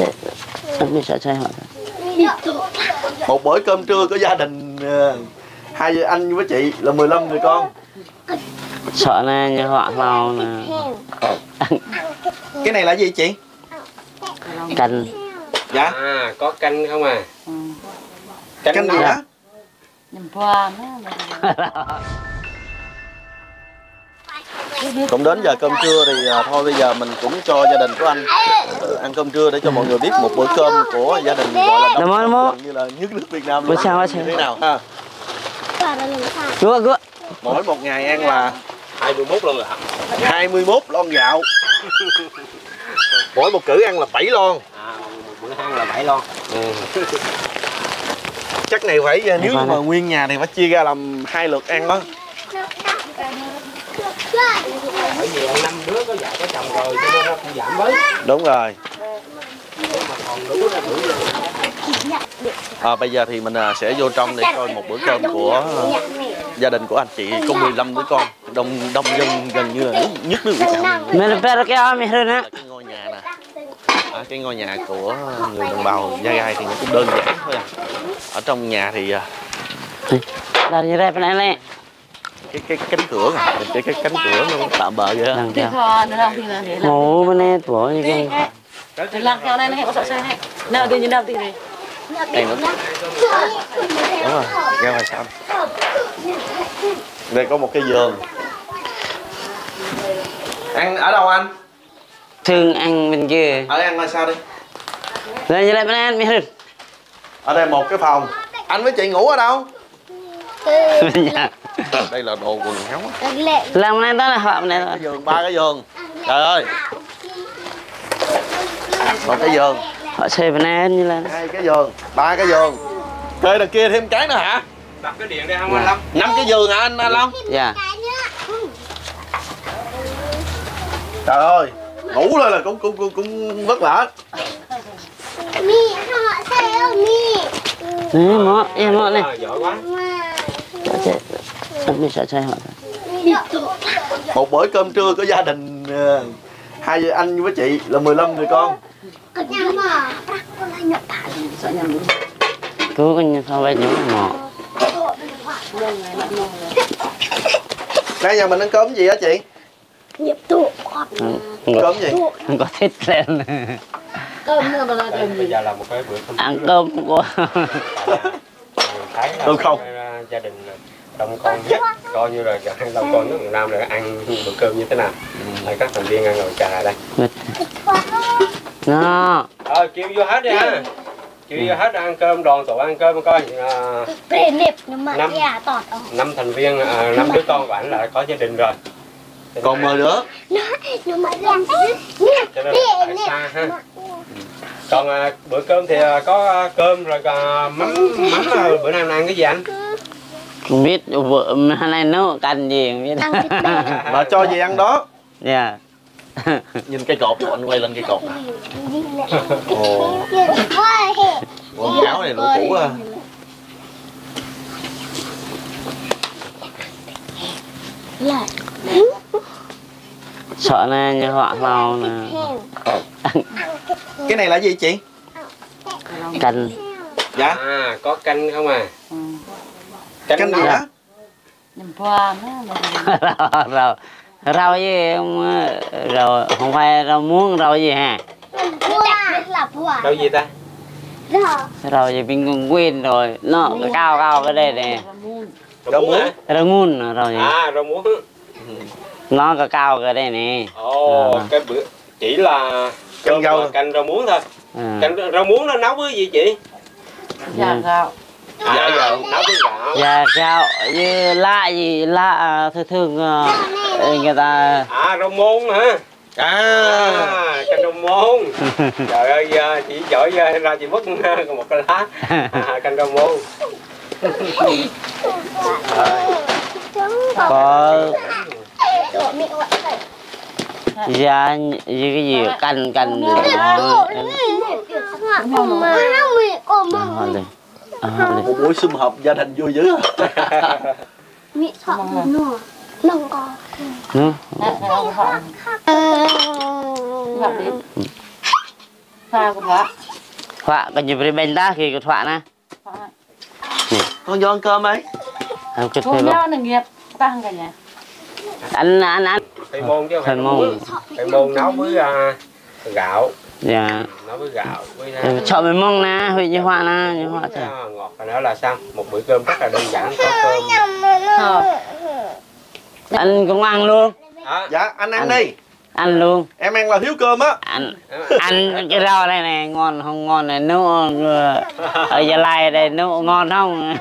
Chết. Anh biết sợ chơi hả? một bữa cơm trưa của gia đình ờ, hai anh với chị là 15 người con Sợ nè, như họ lao nè. cái này là gì chị Canh. dạ à có canh không à canh gì dạ. đó cũng đến giờ cơm trưa thì à, thôi bây giờ mình cũng cho gia đình của anh ờ, ăn cơm trưa để cho mọi người biết một bữa cơm của gia đình gọi là đông namo. gần như là nhất nước Việt Nam luôn sao, như thế nào ha? Mỗi một ngày ăn là 21 luôn rồi hả 21 lon gạo. Mỗi một cử ăn là 7 lon. À một bữa ăn là bảy lon. Ừ. chắc này phải ờ, nếu mà nguyên nhà thì phải chia ra làm hai lượt ăn đó bởi vì năm đứa có vợ có chồng rồi cho nên nó cũng giảm bớt đúng rồi là à, bây giờ thì mình à, sẽ vô trong để coi một bữa cơm của gia đình của anh chị có 15 đứa con đông đông dân gần như là nhất nước Việt Nam luôn. Mình phải cái áo mình hơn á. là cái ngôi nhà nè à, cái ngôi nhà của người đồng bào Gia Gai thì nó cũng đơn giản thôi à ở trong nhà thì à, Dari như này này. Cái cái cánh cửa nè cái cái cánh cửa nó tạm bợ vậy đó Thì kho nữa đâu thì là làm Ngủ bên này tuổi như cái. Thì làm theo này này có sợ sai này. Nào thì như nào thì này. đây nữa đúng rồi ra ngoài sau đây có một cái giường ăn ở đâu anh Thương anh bên kia. ở ăn ngoài sau đi như đây bên này mình hơn. ở đây một cái phòng anh với chị ngủ ở đâu. Đây là đồ quần áo. Á. Làm này đó là họ bên này cái thôi. giường ba cái giường. Trời ơi. Một cái giường. Họ xây bên này như là. hai cái giường ba cái giường. Kê đằng kia thêm cái nữa hả? Đặt cái điện đây không anh Lâm. Năm cái giường hả anh anh Long Dạ. trời ơi ngủ lên là cũng cũng cũng, cũng vất vả. Đấy, mọ, em mọ này. giỏi quá Anh biết sợ chơi hả? một bữa cơm trưa của gia đình ờ, hai anh với chị là 15 người con Cứu cái như sao vậy nhớ mọ. đây nhà mình ăn cơm gì hả chị cơm gì Không có thích lên. Cơm bây giờ là một cái bữa cơm Ăn cơm của. thấy là Tôi không. ờ, gia đình đông con nhất coi như là đông con nhất Việt Nam là ăn bữa cơm như thế nào. Đây, các thành viên ăn ngồi trà đây. Nó. ờ kêu vô hết đi ha. Kêu vô hết ăn cơm đoàn tụ ăn cơm coi à, năm năm thành viên à, năm đứa con của ảnh là có gia đình rồi. Còn mười nữa. Cho nên là tại xa ha còn à, bữa cơm thì à, có à, cơm rồi à, mắm mắm à, bữa nay anh ăn cái gì anh? Không biết vợ hôm nay nấu canh gì không biết. mà cho gì ăn đó? Dạ. nhìn cây cột anh quay lên cây cột nè. Ồ. Quần áo này lũ cũ à Sợ nè, như họ lao nè. cái này là gì chị? Canh. dạ. À có canh không à? Canh gì nào? đó? Rau rau. Gì không rau không phải rau muống rau gì hả? Đâu gì ta? Rau gì? Mình cũng quên rồi. Nó cao cao cái đây nè. Rau muống. rau ngun rau gì? À rau muống. Nó có cao cái đây nè. Ồ À. cái bữa chỉ là Canh cơm rau. canh rau muống thôi à. canh rau muống nó nấu với gì chị Dạ à, Dạ, dạ. nấu với gạo dạ sao như lạ gì lạ à, thường thường ờ, người ta à rau muống hả à à canh rau muống trời ơi à, chị giỏi à, ra chị mất một cái lá à, canh rau muống có dạ như cái gì canh canh gì à, à, họ lên một buổi sum họp gia đình vui dữ. Nữa Dạ, họ. Gạo đi. pha của phá thoại còn như bên ta khi cái thoại nè. Con vô ăn cơm ấy. Cùng phải nhau là nghiệp tăng cả nhà anh anh anh Cây môn chứ không phải Cây môn. Cây môn nấu với à, gạo. Dạ. Nấu với gạo với à, chọn mấy mong nè huy như hoa nè như hoa à, ngọt và nữa là xong một bữa cơm rất là đơn giản có cơm. Ờ. Anh cũng ăn luôn. Đó dạ anh ăn Ăn. đi. ăn luôn. Em ăn là thiếu cơm á. Anh ăn cái rau này này ngon không ngon này nấu ờ, ở gia lai đây nấu ngon không?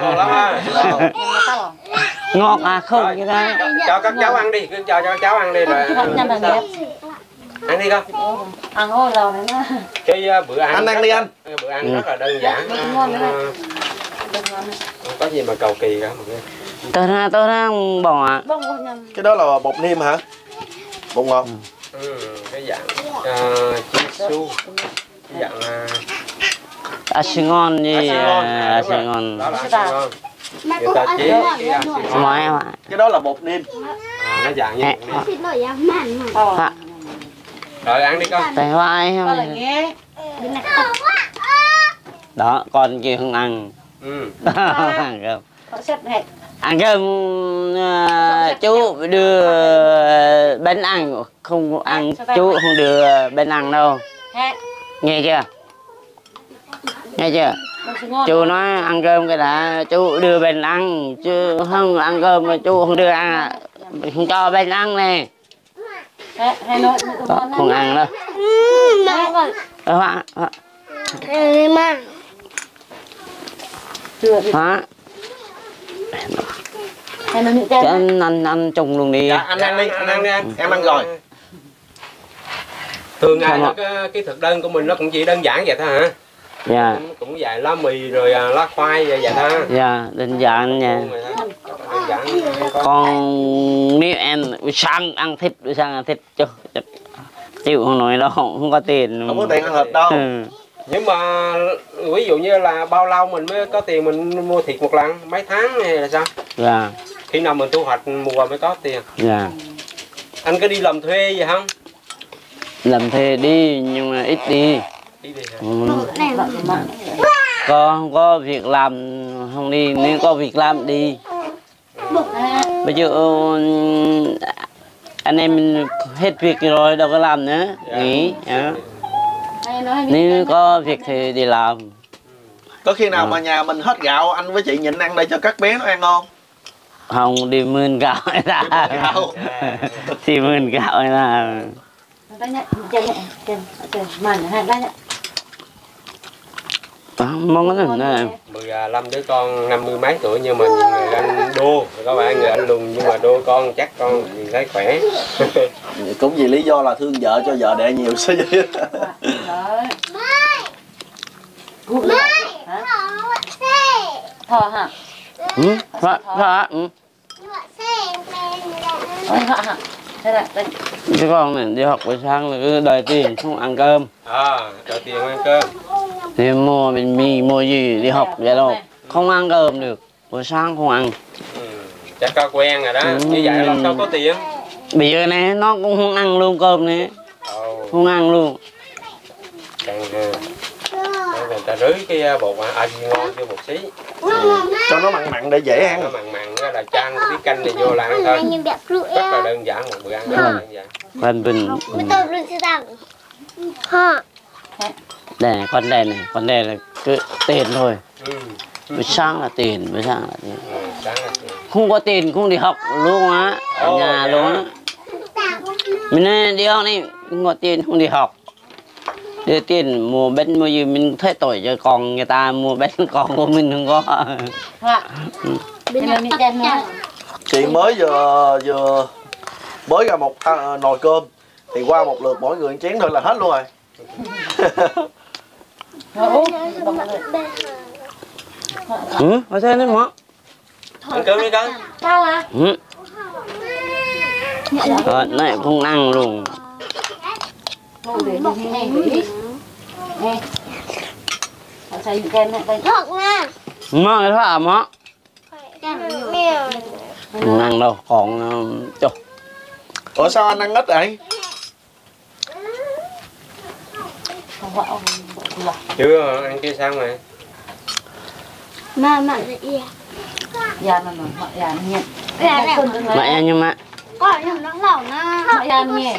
Ngon lắm á ngọt à không Rồi. cái đó cho các cháu ăn đi cứ cho cho các cháu ăn đi rồi ăn đi. Con. Ăn ô rồi cái à, bữa ăn Anh ăn đi anh. bữa ăn Ừ. rất là đơn giản. À, đừng ngon không có gì mà cầu kỳ cả tôi ra tôi ra bỏ à nhầm cái đó là bột niêm hả? Bột ngọt. Ừ, cái dạng uh, chisu cái dạng à, à ngon gì Á xì ngon. à rồi. ngon. Đó là ngon người ta chế mỏi em ạ. Cái đó là bột niêm à, nó dạng như vậy ờ. Hả? rồi ăn đi con. Tại vai nghe. Đó con kia không ăn. Ừ. ăn cơm. Ăn cơm ờ, chú đưa bánh ăn. Không ăn chú không đưa bánh ăn đâu. Nghe chưa? Nghe chưa chú nói ăn cơm cái đã chú đưa bánh ăn chứ không ăn cơm mà chú không đưa ăn à. không cho bánh ăn nè. Không ăn đâu. Ờ, hả hả. Chứ anh ăn ăn chung luôn đi. Dạ anh ăn đi anh ăn đi anh em ăn rồi. Thường ngày cái, cái thực đơn của mình nó cũng chỉ đơn giản vậy thôi hả dạ. Cũng, cũng vài lá mì rồi à, lá khoai vậy vậy dạ nha. Vậy thôi. đơn giản không có còn nếu em sáng ăn thịt sáng ăn thịt chứ. Chịu không nói đâu không có tiền. Không có tiền ăn thịt đâu. Ừ. nhưng mà ví dụ như là bao lâu mình mới có tiền mình mua thịt một lần? Mấy tháng hay là sao? Dạ. Khi nào mình thu hoạch mùa mới có tiền? Dạ. Anh có đi làm thuê gì không? Làm thuê đi nhưng mà ít đi. Đi đi ừ. có không có việc làm không đi nếu có việc làm đi bây giờ ừ, anh em hết việc rồi đâu có làm nữa nghỉ dạ. hay nói nếu có việc thì đi làm có khi nào Ừ. mà nhà mình hết gạo anh với chị nhịn ăn để cho các bé nó ăn không không đi mươn gạo là Đi mươn gạo. đi mươn gạo hay là đây nhá chân nhá chân chân màn hai đây nhá À, mong cái này mười à, lăm đứa con năm mươi mấy tuổi nhưng mà nhìn người anh đô có phải người anh lùn nhưng mà đô con chắc con nhìn thấy khỏe. Cũng vì lý do là thương vợ cho vợ đẻ nhiều nữa. hả? Thò hả? Ừ dạ dạ ừ. Cái con này đi học buổi sáng là cứ đòi tiền không ăn cơm. À cho tiền ăn cơm thì mua bánh mì mua gì đi học vậy đâu. Không ăn cơm được. Buổi sáng không ăn. Ừ. chắc có quen rồi đó. Ừ. như vậy làm sao có tiền. Bây giờ này nó cũng không ăn luôn cơm này Ồ, không ăn luôn. Càng người ta rưới cái à, bột à, à, ngon vô một xí. Cho nó mặn mặn để dễ nó ăn. mặn mặn đó là chan cái canh này vô là ăn thôi. Rất là đơn giản một bữa ăn rất là đơn giản. Con bình đây này con đây này con đây là cứ tiền thôi. Ừ. buổi sáng là tiền buổi sáng là tiền. Ừ, sáng là tiền. không có tiền không đi học luôn á ở Ồ, nhà dạ. luôn á. Mình đi học này không có tiền không đi học. Đưa tiền mua bánh mua gì mình thấy tội cho con người ta mua bánh con của mình không có. Chân nữa chị mới vừa vừa mới ra một tha- nồi cơm. Thì qua một lượt mỗi người một chén thôi là hết luôn rồi Ừ có thế đấy mà ăn cơm đi con Sao à? ừ rồi này không ăn luôn Ngồi để đi nghe nghỉ. Nghe. Họ xay kem này đây. mà cái thoại mà không ăn đâu còn uh, chục ủa sao anh ăn ít vậy vợ ông vợ chưa ăn kia xong rồi. Mà mà gì già nó nó vợ già nó nhẹ Dạ, dạ. nhưng mà. Có những nó lẩu nó vợ già nó nhẹ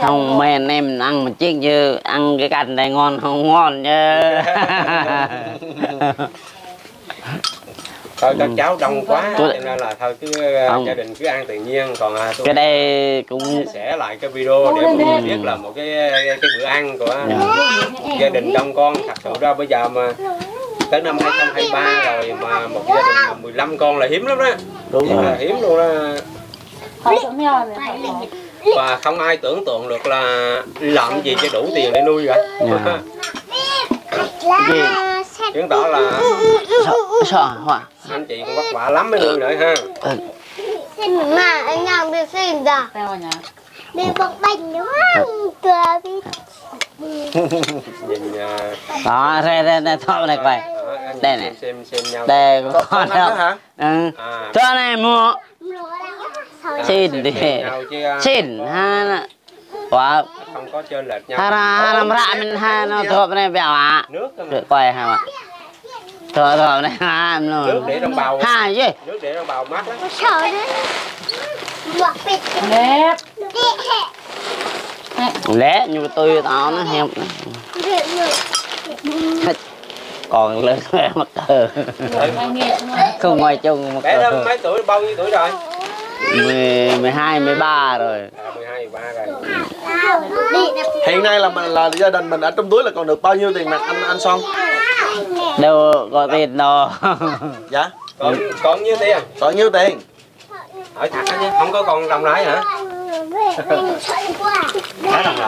không mấy anh em ăn một chiếc như ăn cái cành này ngon không ngon chứ thôi các cháu đông quá Ừ. Tôi- nên là thôi cứ Không. gia đình cứ ăn tự nhiên. Còn uh, tôi cái đây cũng sẻ lại cái video để mọi người biết là một cái cái bữa ăn của Dạ. gia đình đông con thật sự ra bây giờ mà tới năm 2023 rồi mà một gia đình mà 15 con là hiếm lắm đó. Đúng là rồi. hiếm luôn đó và không ai tưởng tượng được là làm gì cho đủ tiền để nuôi cả Dạ. chứng tỏ là sợ sợ hỏa anh chị cũng vất vả lắm mới nuôi nữa ha. Xin mà anh làm ra tao vào nhà. Đi bọc bánh không cười đi nhìn đó đây đây đây thôi này quay Đây này. xem xem nhau. Đây có con đâu hả? Ừ. À, cho này mua. À, xin đi. uh, xin ha quả không có chơi lệch nhau. Ha ra làm ra mình ha nó thuộc này bèo à nước được quay ha mà thôi thôi này ha nước nó để trong bào ha gì? Nước để trong bào mát lắm. Sợ đấy đi lẽ như tôi tao nó hẹp còn lớn mắc cờ không ngoài chung mắc cờ mấy tuổi bao nhiêu tuổi rồi? Mười mười hai mười ba rồi. À, 12, 13 rồi đi nè hiện nay là mình là gia đình mình ở trong túi là còn được bao nhiêu tiền mặt? Anh anh son? Đâu có tiền đâu. Dạ? Còn còn nhiêu tiền? Còn nhiêu tiền? Hỏi thật chứ không có con đồng lái hả?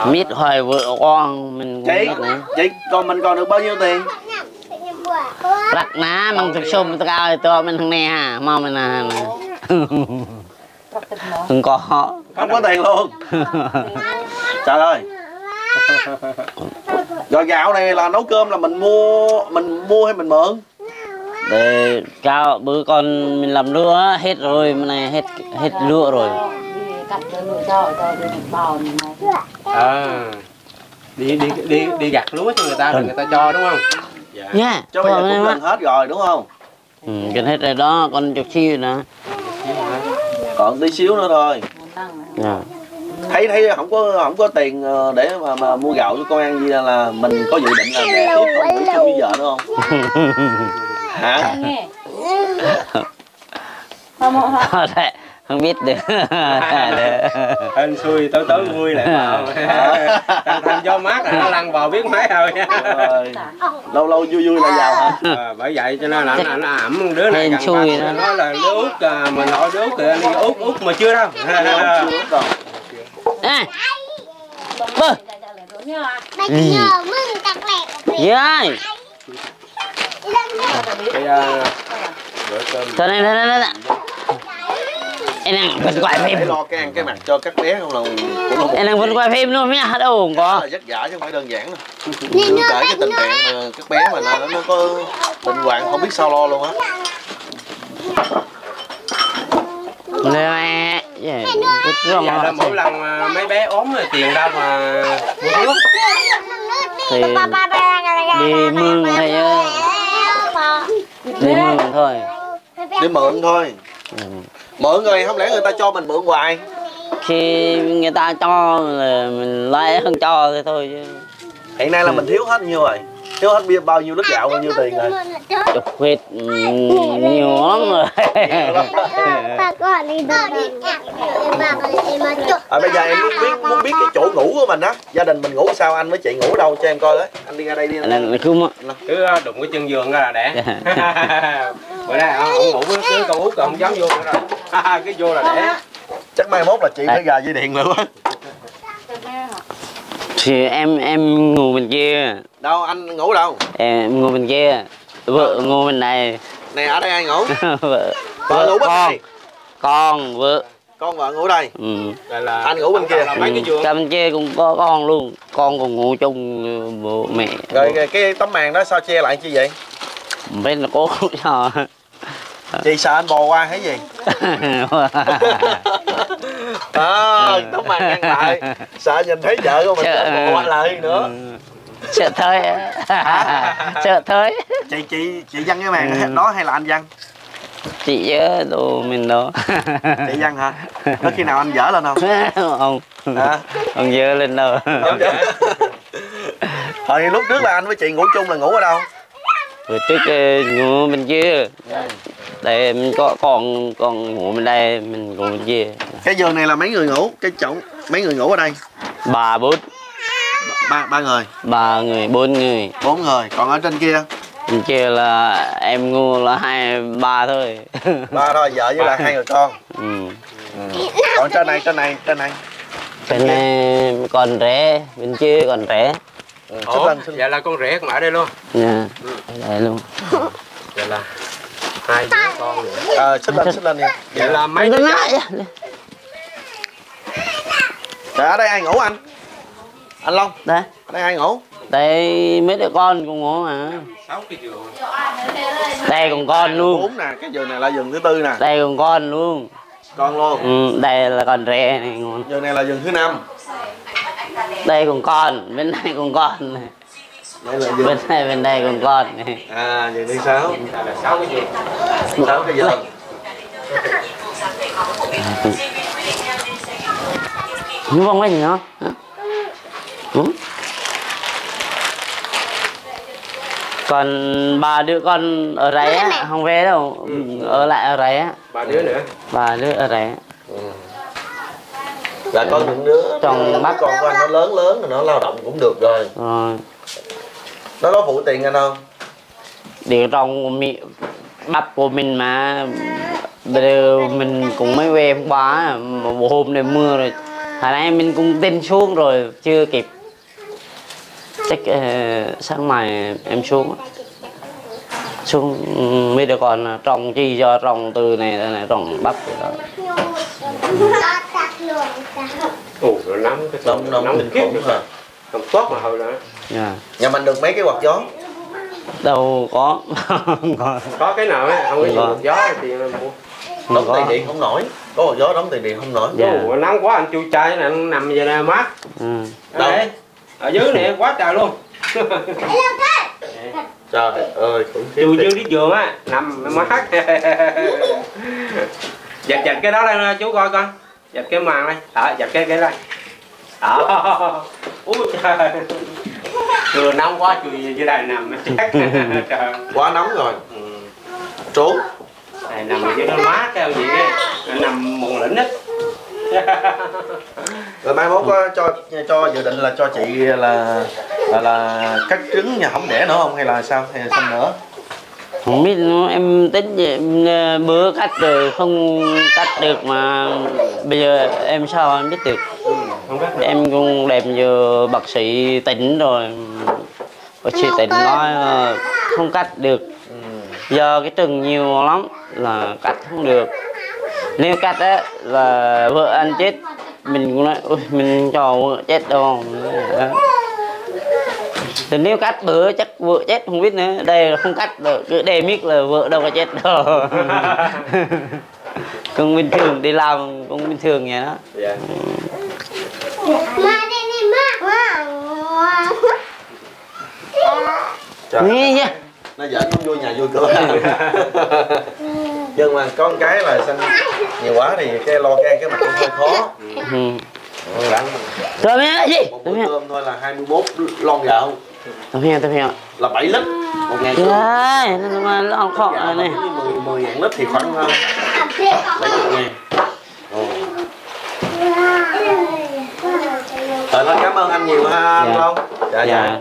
Biết hỏi vợ con mình cũng chị biết này chị còn mình còn được bao nhiêu tiền? Rắc ná mong thực sum tao cao tôi mình thằng này ha mau mình à không có. Không có tiền luôn trời ơi. Rồi gạo này là nấu cơm là mình mua mình mua hay mình mượn? Để cao bữa con mình làm lúa hết rồi mà này hết hết lúa rồi. À đi đi đi đi gặt lúa cho người ta rồi người ta cho đúng không? Dạ. Cho bây giờ cũng gần hết rồi đúng không? Ừ, gần hết rồi đó con chút xíu nữa. Còn tí xíu nữa thôi. Dạ. Thấy thấy không có không có tiền ờ, để mà, mà mua gạo cho con ăn gì là mình có dự định là về tiếp không gửi chung với vợ nữa không? Hả? Nghe. Không biết được. Hên xui tới tới vui lại vào thành thành do mát là nó lăn vào biết mấy rồi. Lâu lâu vui vui lại vào hả? À, bởi vậy cho nên là anh anh ẩm đứa này gần xui nói là đứa út à, mình hỏi đứa út kìa đi út út mà chưa đâu à, bơ. Mừng tặc lẹ dưới cái à, bữa cơm thôi này này này này em đang vẫn quay phim. Lo cái ăn cái mặt cho các bé không là cũng em đang vẫn quay phim luôn nha đâu không có. Là vất vả chứ không phải đơn giản đâu. Kể cái tình trạng các bé mà nó, nó có bệnh hoạn không biết sao lo luôn á. Nè Vậy, rong giờ là mỗi lần mà mấy bé ốm rồi tiền đâu mà mua thuốc. Thì đi hay ờ, đi mương thôi. Để mượn thôi. Ừ. mượn rồi không lẽ người ta cho mình mượn hoài? Khi người ta cho là mình lấy không cho thì thôi chứ. Hiện nay là mình thiếu hết nhiêu rồi? Thiếu hết bia bao nhiêu lít gạo bao nhiêu tiền rồi chục huyết ừ, nhiều lắm rồi. Bà gọi đi chụp à, bây giờ em muốn biết muốn biết cái chỗ ngủ của mình á. Gia đình mình ngủ sao anh với chị ngủ đâu? Cho em coi đấy anh đi ra đây đi là cứ mà cứ à, đụng cái chân giường ra là đẻ bữa nay ông ông ngủ với cứ con út không dám vô nữa rồi. Cứ vô là đẻ chắc mai mốt là chị phải gà dây điện nữa quá. Thì em em ngủ bên kia. Đâu anh ngủ đâu? Em ngủ bên kia vợ ngủ bên này. Nè ở đây ai ngủ? Vợ. Vợ ngủ bên con này. Con. Vợ. Con vợ ngủ đây. Ừ. Đây là Anh ngủ bên kia. là mấy cái giường? Bên kia cũng có con luôn. Con còn ngủ chung bố mẹ. Rồi cái, cái tấm màn đó sao che lại chi vậy? Biết là cố sao chị sợ anh bò qua hay gì? À, tấm màn ngăn lại. Sợ nhìn thấy vợ của mình bò qua lại nữa sợ thới sợ thới chị chị chị văn cái màn đó hay là anh văn? Chị nhớ đồ mình đó. Chị văn hả? Có khi nào anh dở lên không? Ông hả? Ông nhớ lên đâu. Hồi lúc trước là anh với chị ngủ chung là ngủ ở đâu? Bữa trước ờ, ngủ bên kia. Đây mình có con con ngủ bên đây mình ngủ bên kia. Cái giường này là mấy người ngủ? Cái chỗ mấy người ngủ ở đây? Ba bốn ba ba người? Ba người bốn người. Bốn người. Còn ở trên kia? Bên kia là em ngu là hai ba thôi. Ba thôi vợ với lại hai người con. Ừ. còn trên này trên này trên này. Bên này còn rẻ bên kia còn rẻ. Ừ, Ủa, lên vậy là con rể cũng ở đây luôn? Nha đây luôn. Vậy là hai đứa con nữa. Ờ xích lên xích lên nha vậy là mấy đứa lại. Trời, ở đây ai ngủ anh anh long đây ở đây ai ngủ? Đây mấy đứa con cũng ngủ mà. Sáu cái giường. Đây còn con luôn. Bốn nè cái giường này là giường thứ tư nè. Đây còn con luôn. Con luôn. Ừ, đây là con rẻ này ngon giường này là giường thứ năm. Đây còn con bên này còn con này đây là giường. Bên này bên đây còn con này à giường thứ sáu. Là sáu cái giường. Sáu cái giường. Không vong cái gì nữa hả? Ừ? còn ba đứa con ở đây á không về đâu. Ở lại ở đây á. Ba đứa nữa. Ba đứa ở đây á là con những đứa Tròn mắt. con của anh nó lớn lớn rồi nó lao động cũng được rồi. Rồi. Nó có phụ tiền anh không? Để trong mi bắp của mình mà. Bây giờ mình cũng mới về hôm qua mà hôm này mưa rồi. Hồi nay mình cũng tin xuống rồi chưa kịp chắc ờ, sáng mai em xuống á. xuống mấy đứa con trồng chi cho trồng từ này tới này trồng bắp đó ồ nó nóng cái nóng nóng nóng kinh khủng hả không tốt mà hồi đó Dạ. nhà mình được mấy cái quạt gió đâu có không có có cái nào ấy không có Vâng. dùng gió thì mua không đóng có tiền điện không nổi có quạt gió đóng tiền điện không nổi Dạ. Ồ, nóng quá anh chui chai này anh nằm vậy nè mát ừ. Đâu? Đấy. Ở dưới này quá trời luôn. Trời ơi khủng khiếp dưới cái giường á nằm mát giật giật cái đó lên chú coi con giật cái màn đây đó giật cái cái đây đó. Ui trời vừa nóng quá chui dưới đây nằm. Chắc quá nóng rồi. Ừ. trốn. Này nằm dưới nó mát cái gì á nằm mùng lĩnh hết rồi mai mốt có cho cho dự định là cho chị là là, là cắt trứng nhà không đẻ nữa không hay là sao hay là xong nữa? Không biết nữa, em tính vậy, ờ, bữa cắt rồi không cắt được mà bây giờ em sao em biết được. Biết em cũng đem giờ bác sĩ tỉnh rồi. Bác sĩ tỉnh nói ờ, không cắt được. Do cái trừng nhiều lắm là cắt không được nếu cắt á là vợ anh chết mình cũng nói "Ôi, mình cho vợ chết đâu. Thì nếu cắt bữa chắc vợ chết không biết nữa. Đây là không cắt được cứ đề miết là vợ đâu có chết đâu. Cũng bình thường đi làm cũng bình thường vậy đó. Dạ. Ma đi đi ma. trời. Nó giỡn không vui nhà vui cửa nhưng mà con cái là sinh nhiều quá thì cái lo gan cái mặt cũng hơi khó ừ. Mẹ gì? một bữa cơm thôi là 21 lon gạo Tụi mẹ, tụi mẹ. là 7 lít một ngày cơm Đấy, nó mà nó khó gạo rồi này. nếu như 10, 10 ngàn lít thì khoảng uh, 70 ngàn Ồ. Rồi thôi cảm ơn anh nhiều ha anh Dạ. Long Dạ dạ Dạ.